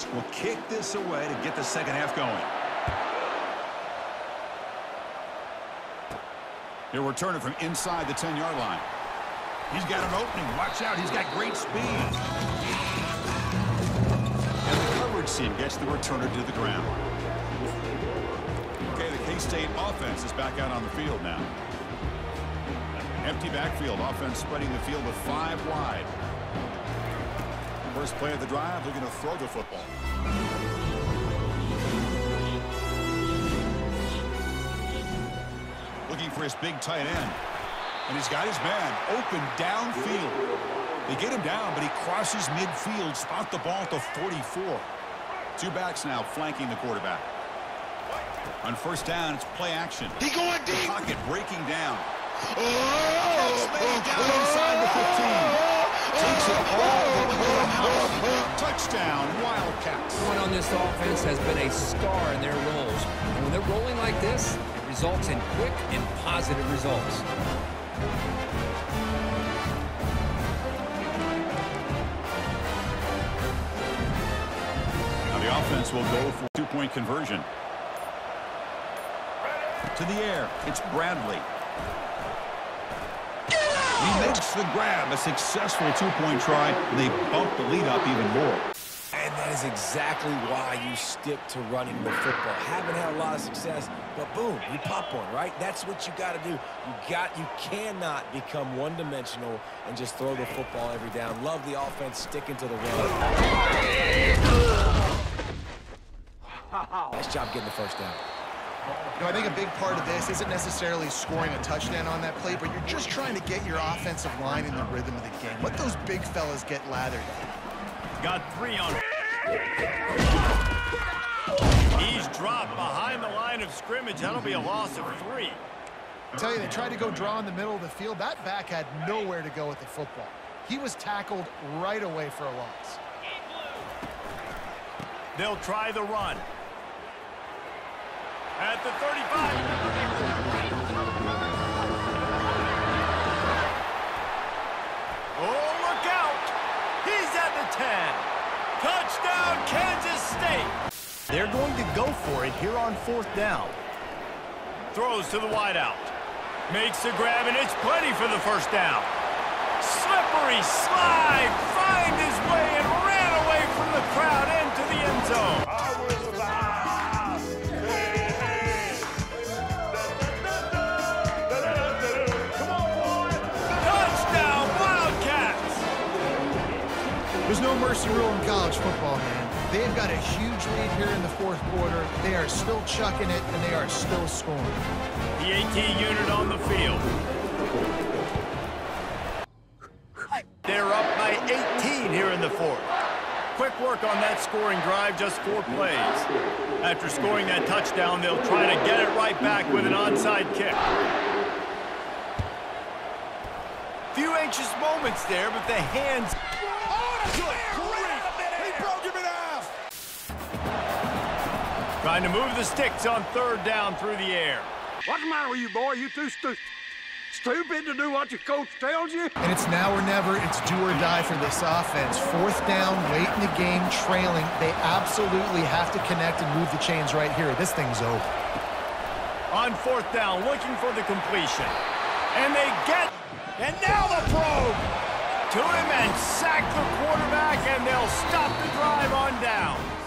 Saints will kick this away to get the second half going. He'll return it from inside the 10-yard line. He's got an opening. Watch out. He's got great speed. And the coverage team gets the returner to the ground. Okay, the K-State offense is back out on the field now. Empty backfield. Offense spreading the field with five wide. First play of the drive, they're going to throw the football. Looking for his big tight end. And he's got his man open downfield. They get him down, but he crosses midfield, spot the ball to 44. Two backs now flanking the quarterback. On first down, it's play action. He going The deep. pocket breaking down. Oh, Touchdown, Wildcats. Everyone on this offense has been a star in their roles. And when they're rolling like this, it results in quick and positive results. Now the offense will go for two-point conversion. To the air, it's Bradley. He makes the grab, a successful two-point try. and They bump the lead up even more. And that is exactly why you stick to running the football. Haven't had a lot of success, but boom, you pop one, right? That's what you got to do. You got, you cannot become one-dimensional and just throw the football every down. Love the offense sticking to the run. Nice job getting the first down. You know, I think a big part of this isn't necessarily scoring a touchdown on that play, but you're just trying to get your offensive line in the rhythm of the game. Let those big fellas get lathered. Got three on. He's dropped behind the line of scrimmage. That'll be a loss of three. I tell you, they tried to go draw in the middle of the field. That back had nowhere to go with the football. He was tackled right away for a loss. They'll try the run. At the 35. Oh, look out! He's at the 10. Touchdown, Kansas State. They're going to go for it here on fourth down. Throws to the wideout. Makes the grab, and it's plenty for the first down. Slippery slide, There's no mercy rule in college football, man. They've got a huge lead here in the fourth quarter. They are still chucking it, and they are still scoring. The AT unit on the field. They're up by 18 here in the fourth. Quick work on that scoring drive, just four plays. After scoring that touchdown, they'll try to get it right back with an onside kick. Few anxious moments there, but the hands... Oh, Trying to move the sticks on third down through the air. What's the matter with you, boy? You too stu stupid to do what your coach tells you? And it's now or never. It's do or die for this offense. Fourth down, late in the game, trailing. They absolutely have to connect and move the chains right here. This thing's over. On fourth down, looking for the completion. And they get... And now the probe! To him and sack the quarterback, and they'll stop the drive on down.